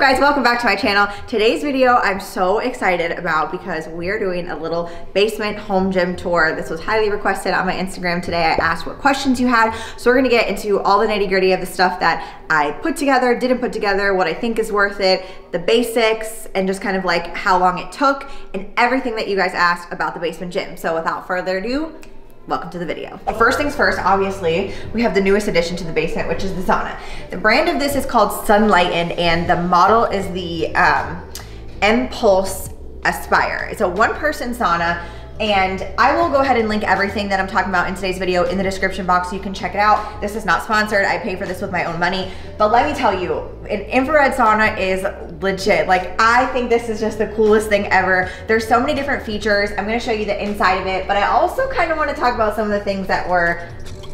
up guys, welcome back to my channel. Today's video I'm so excited about because we're doing a little basement home gym tour. This was highly requested on my Instagram today. I asked what questions you had. So we're gonna get into all the nitty gritty of the stuff that I put together, didn't put together, what I think is worth it, the basics, and just kind of like how long it took, and everything that you guys asked about the basement gym. So without further ado, welcome to the video. First things first, obviously, we have the newest addition to the basement, which is the sauna. The brand of this is called Sunlighten, and the model is the um, M-Pulse Aspire. It's a one-person sauna, and I will go ahead and link everything that I'm talking about in today's video in the description box so you can check it out. This is not sponsored. I pay for this with my own money. But let me tell you, an infrared sauna is legit. Like, I think this is just the coolest thing ever. There's so many different features. I'm gonna show you the inside of it, but I also kind of wanna talk about some of the things that were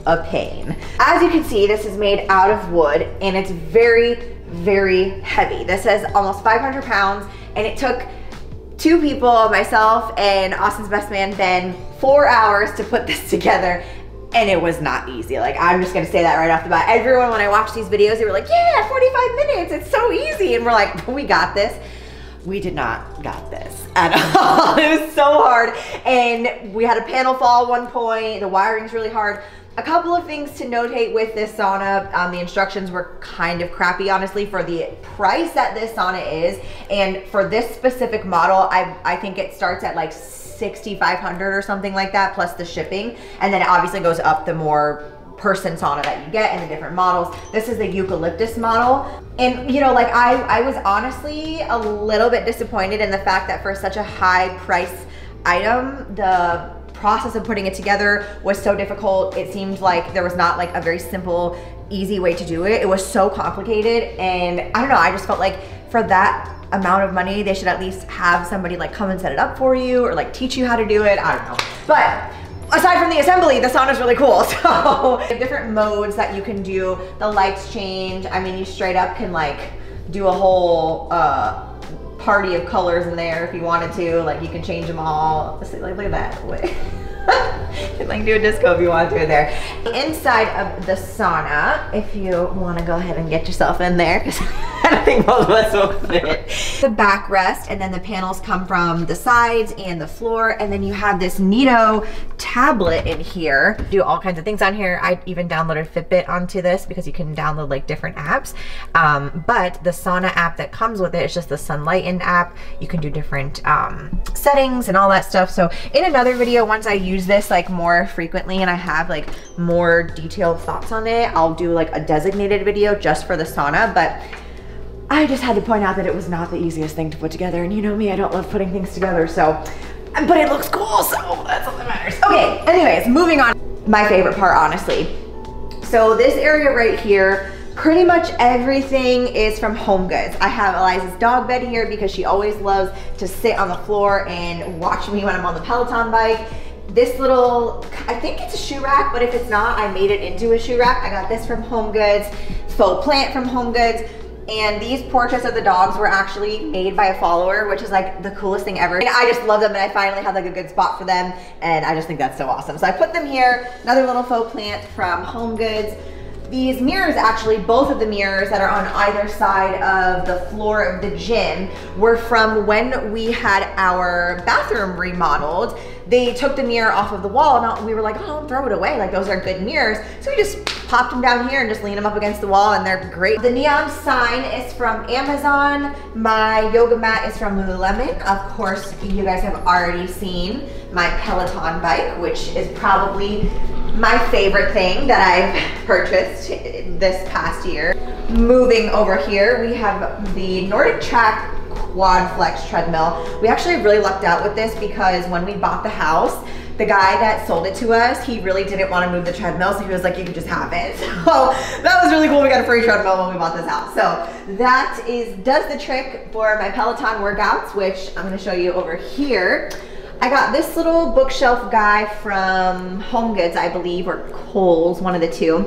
a pain. As you can see, this is made out of wood and it's very, very heavy. This is almost 500 pounds and it took two people, myself and Austin's best man, Ben, four hours to put this together. And it was not easy. Like, I'm just gonna say that right off the bat. Everyone, when I watched these videos, they were like, yeah, 45 minutes, it's so easy. And we're like, we got this. We did not got this at all. it was so hard. And we had a panel fall one point. The wiring's really hard. A couple of things to notate with this sauna. Um, the instructions were kind of crappy, honestly, for the price that this sauna is. And for this specific model, I, I think it starts at like 6500 or something like that, plus the shipping. And then it obviously goes up the more person sauna that you get in the different models. This is the eucalyptus model. And you know, like I, I was honestly a little bit disappointed in the fact that for such a high price item, the process of putting it together was so difficult. It seemed like there was not like a very simple, easy way to do it. It was so complicated. And I don't know, I just felt like for that amount of money, they should at least have somebody like come and set it up for you or like teach you how to do it. I don't know. But aside from the assembly, the sauna is really cool. So different modes that you can do. The lights change. I mean, you straight up can like do a whole uh, party of colors in there if you wanted to. Like you can change them all. Let's see, like look at that. you can like do a disco if you want to in there. Inside of the sauna, if you want to go ahead and get yourself in there, I think most of us will fit. The backrest, and then the panels come from the sides and the floor, and then you have this Neato tablet in here. Do all kinds of things on here. I even downloaded Fitbit onto this because you can download like different apps. Um, but the sauna app that comes with it is just the Sunlighten app. You can do different um, settings and all that stuff. So in another video, once I use this like more frequently and I have like more detailed thoughts on it, I'll do like a designated video just for the sauna, but I just had to point out that it was not the easiest thing to put together. And you know me, I don't love putting things together, so, but it looks cool, so that's all that matters. Okay, anyways, moving on. My favorite part, honestly. So this area right here, pretty much everything is from Home Goods. I have Eliza's dog bed here because she always loves to sit on the floor and watch me when I'm on the Peloton bike this little, I think it's a shoe rack, but if it's not, I made it into a shoe rack. I got this from Home Goods, faux plant from Home Goods, and these portraits of the dogs were actually made by a follower, which is like the coolest thing ever. And I just love them and I finally have like a good spot for them and I just think that's so awesome. So I put them here, another little faux plant from Home Goods. These mirrors actually, both of the mirrors that are on either side of the floor of the gym were from when we had our bathroom remodeled. They took the mirror off of the wall and we were like, oh, don't throw it away. Like those are good mirrors. So we just popped them down here and just lean them up against the wall and they're great. The neon sign is from Amazon. My yoga mat is from Lululemon. Of course, you guys have already seen my Peloton bike, which is probably my favorite thing that I've purchased this past year. Moving over here, we have the Nordic Track Quad Flex treadmill. We actually really lucked out with this because when we bought the house, the guy that sold it to us, he really didn't want to move the treadmill, so he was like, you can just have it. So that was really cool. We got a free treadmill when we bought this house. So that is does the trick for my Peloton workouts, which I'm gonna show you over here. I got this little bookshelf guy from Home Goods, I believe, or Kohl's, one of the two.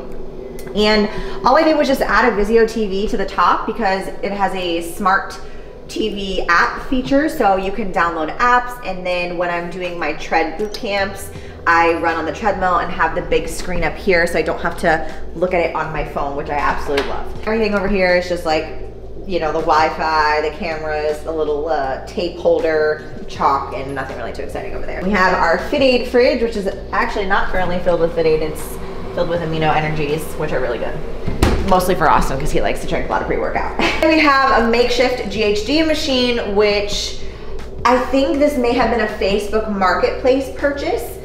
And all I did was just add a Vizio TV to the top because it has a smart TV app feature. So you can download apps and then when I'm doing my tread boot camps, I run on the treadmill and have the big screen up here so I don't have to look at it on my phone, which I absolutely love. Everything over here is just like you know, the Wi-Fi, the cameras, the little uh, tape holder, chalk, and nothing really too exciting over there. We have our FitAid fridge, which is actually not currently filled with FitAid. It's filled with amino energies, which are really good. Mostly for Austin because he likes to drink a lot of pre-workout. we have a makeshift GHD machine, which I think this may have been a Facebook marketplace purchase.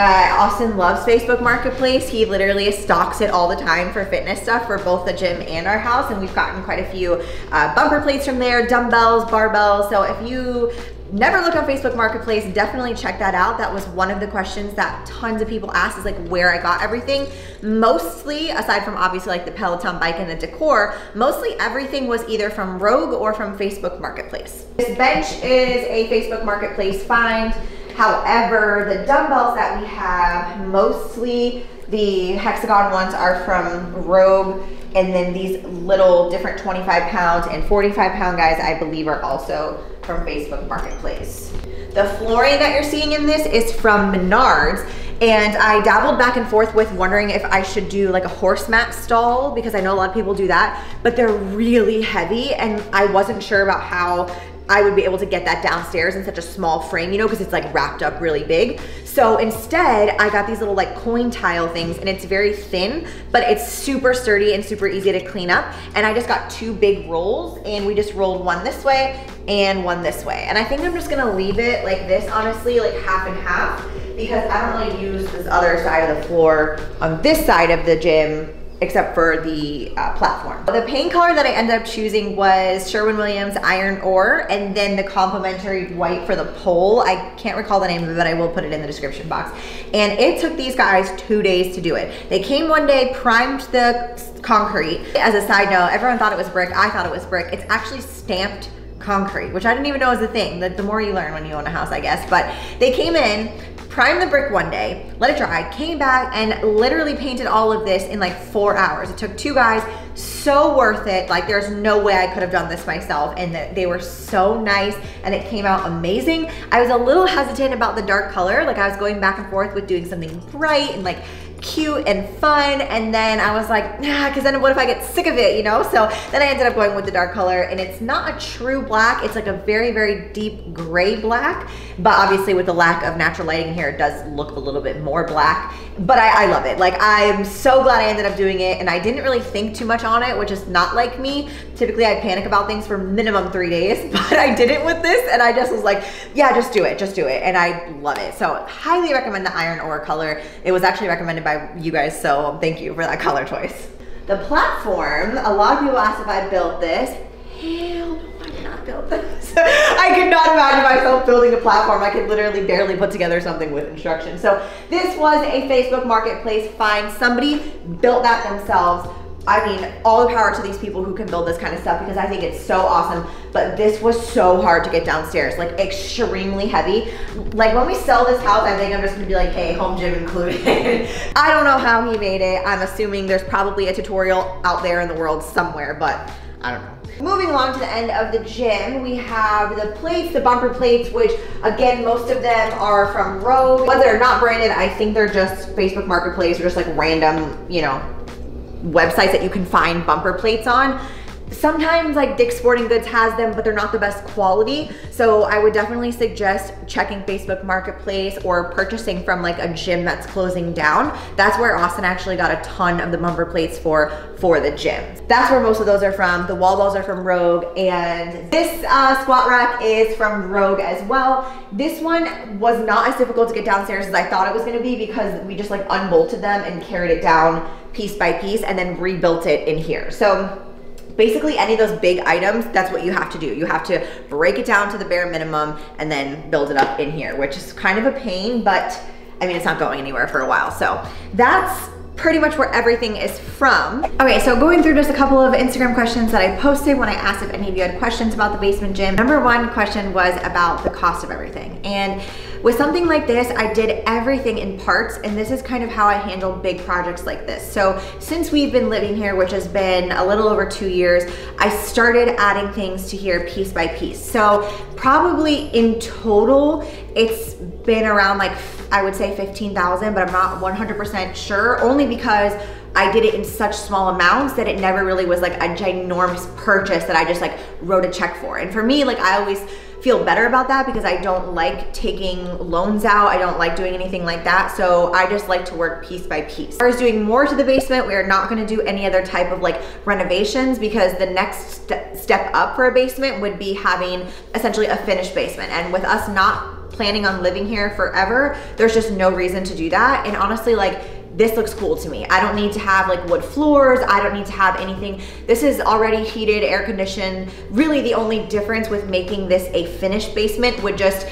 Uh, Austin loves Facebook Marketplace. He literally stocks it all the time for fitness stuff for both the gym and our house. And we've gotten quite a few uh, bumper plates from there, dumbbells, barbells. So if you never look on Facebook Marketplace, definitely check that out. That was one of the questions that tons of people asked is like where I got everything. Mostly, aside from obviously like the Peloton bike and the decor, mostly everything was either from Rogue or from Facebook Marketplace. This bench is a Facebook Marketplace find. However, the dumbbells that we have, mostly the hexagon ones are from Rogue, and then these little different 25 pounds and 45 pound guys, I believe are also from Facebook Marketplace. The flooring that you're seeing in this is from Menards, and I dabbled back and forth with wondering if I should do like a horse mat stall because I know a lot of people do that, but they're really heavy and I wasn't sure about how I would be able to get that downstairs in such a small frame, you know, because it's like wrapped up really big. So instead, I got these little like coin tile things and it's very thin, but it's super sturdy and super easy to clean up. And I just got two big rolls and we just rolled one this way and one this way. And I think I'm just gonna leave it like this, honestly, like half and half, because I don't really use this other side of the floor on this side of the gym except for the uh, platform. The paint color that I ended up choosing was Sherwin-Williams Iron Ore and then the complementary white for the pole. I can't recall the name of it, but I will put it in the description box. And it took these guys two days to do it. They came one day, primed the concrete. As a side note, everyone thought it was brick. I thought it was brick. It's actually stamped concrete, which I didn't even know was a thing. The, the more you learn when you own a house, I guess. But they came in, primed the brick one day, let it dry, came back and literally painted all of this in like four hours. It took two guys, so worth it. Like there's no way I could have done this myself and they were so nice and it came out amazing. I was a little hesitant about the dark color. Like I was going back and forth with doing something bright and like cute and fun. And then I was like, nah, because then what if I get sick of it, you know? So then I ended up going with the dark color and it's not a true black. It's like a very, very deep gray black. But obviously with the lack of natural lighting here, it does look a little bit more black. But I, I love it. Like I'm so glad I ended up doing it and I didn't really think too much on it, which is not like me. Typically I panic about things for minimum three days, but I did it with this and I just was like, yeah, just do it, just do it. And I love it. So highly recommend the iron ore color. It was actually recommended by you guys, so thank you for that color choice. The platform, a lot of people asked if I built this. Hell no, I did not build this. I could not imagine myself building a platform. I could literally barely put together something with instructions. So this was a Facebook Marketplace find. Somebody built that themselves I mean, all the power to these people who can build this kind of stuff because I think it's so awesome. But this was so hard to get downstairs, like extremely heavy. Like when we sell this house, I think I'm just gonna be like, hey, home gym included. I don't know how he made it. I'm assuming there's probably a tutorial out there in the world somewhere, but I don't know. Moving along to the end of the gym, we have the plates, the bumper plates, which again, most of them are from Rogue. That are not branded, I think they're just Facebook Marketplace or just like random, you know, websites that you can find bumper plates on. Sometimes like Dick's Sporting Goods has them, but they're not the best quality. So I would definitely suggest checking Facebook Marketplace or purchasing from like a gym that's closing down. That's where Austin actually got a ton of the bumper plates for, for the gym. That's where most of those are from. The wall balls are from Rogue and this uh, squat rack is from Rogue as well. This one was not as difficult to get downstairs as I thought it was gonna be because we just like unbolted them and carried it down piece by piece and then rebuilt it in here. So basically any of those big items, that's what you have to do. You have to break it down to the bare minimum and then build it up in here, which is kind of a pain, but I mean, it's not going anywhere for a while. So that's pretty much where everything is from. Okay, so going through just a couple of Instagram questions that I posted when I asked if any of you had questions about the basement gym. Number one question was about the cost of everything. And with something like this, I did everything in parts and this is kind of how I handle big projects like this. So since we've been living here, which has been a little over two years, I started adding things to here piece by piece. So probably in total, it's been around like I would say 15,000, but I'm not 100% sure only because I did it in such small amounts that it never really was like a ginormous purchase that I just like wrote a check for. And for me, like I always feel better about that because I don't like taking loans out. I don't like doing anything like that. So I just like to work piece by piece. As far as doing more to the basement, we are not gonna do any other type of like renovations because the next st step up for a basement would be having essentially a finished basement. And with us not planning on living here forever, there's just no reason to do that. And honestly, like this looks cool to me. I don't need to have like wood floors. I don't need to have anything. This is already heated, air conditioned. Really the only difference with making this a finished basement would just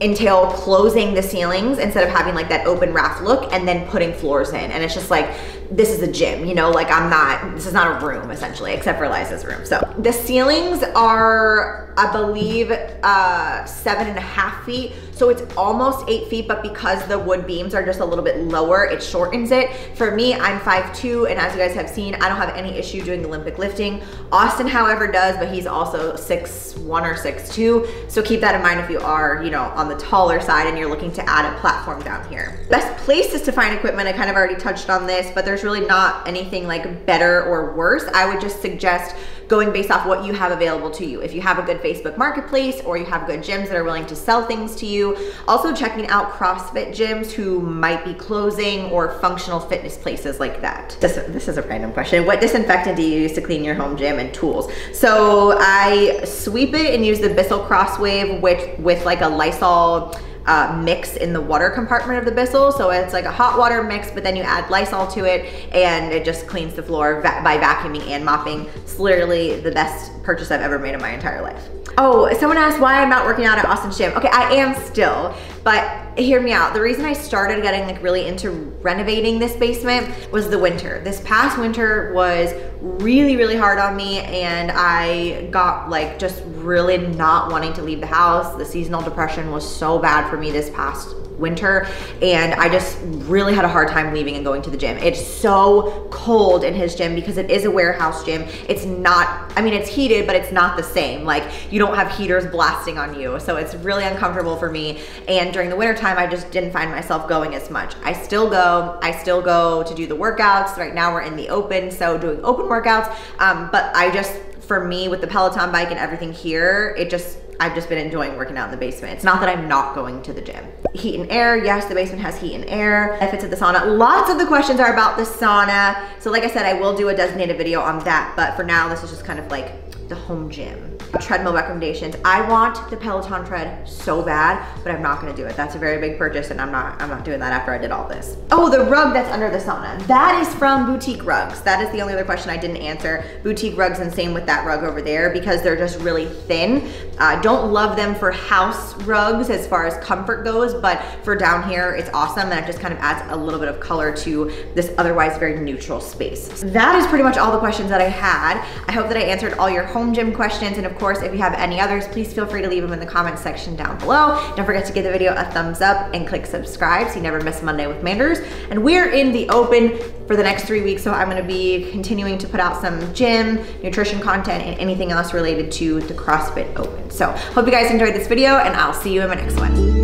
entail closing the ceilings instead of having like that open raft look and then putting floors in. And it's just like, this is a gym, you know, like I'm not, this is not a room essentially, except for Liza's room. So the ceilings are, I believe, uh, seven and a half feet. So it's almost eight feet, but because the wood beams are just a little bit lower, it shortens it. For me, I'm 5'2", and as you guys have seen, I don't have any issue doing Olympic lifting. Austin, however, does, but he's also 6'1 or 6'2". So keep that in mind if you are, you know, on the taller side and you're looking to add a platform down here. Best places to find equipment, I kind of already touched on this, but there's really not anything like better or worse. I would just suggest going based off what you have available to you. If you have a good Facebook marketplace or you have good gyms that are willing to sell things to you. Also checking out CrossFit gyms who might be closing or functional fitness places like that. This, this is a random question. What disinfectant do you use to clean your home gym and tools? So I sweep it and use the Bissell Crosswave with, with like a Lysol uh, mix in the water compartment of the Bissell. So it's like a hot water mix, but then you add Lysol to it and it just cleans the floor va by vacuuming and mopping. It's literally the best purchase I've ever made in my entire life. Oh, someone asked why I'm not working out at Austin gym. Okay, I am still, but hear me out. The reason I started getting like really into renovating this basement was the winter. This past winter was really, really hard on me and I got like just really not wanting to leave the house. The seasonal depression was so bad for me this past winter and I just really had a hard time leaving and going to the gym. It's so cold in his gym because it is a warehouse gym. It's not, I mean, it's heated, but it's not the same. Like you don't have heaters blasting on you. So it's really uncomfortable for me. And during the winter time, I just didn't find myself going as much. I still go, I still go to do the workouts. Right now we're in the open, so doing open workouts. Um, but I just, for me with the Peloton bike and everything here, it just I've just been enjoying working out in the basement. It's not that I'm not going to the gym. Heat and air, yes, the basement has heat and air. Benefits of the sauna. Lots of the questions are about the sauna. So like I said, I will do a designated video on that, but for now, this is just kind of like the home gym treadmill recommendations. I want the Peloton tread so bad, but I'm not gonna do it. That's a very big purchase and I'm not, I'm not doing that after I did all this. Oh, the rug that's under the sauna. That is from Boutique Rugs. That is the only other question I didn't answer. Boutique Rugs and same with that rug over there because they're just really thin. Uh, don't love them for house rugs as far as comfort goes, but for down here, it's awesome and it just kind of adds a little bit of color to this otherwise very neutral space. That is pretty much all the questions that I had. I hope that I answered all your home gym questions and of course, if you have any others, please feel free to leave them in the comments section down below. Don't forget to give the video a thumbs up and click subscribe so you never miss Monday with Manders. And we're in the open for the next three weeks, so I'm gonna be continuing to put out some gym, nutrition content, and anything else related to the CrossFit Open. So hope you guys enjoyed this video, and I'll see you in my next one.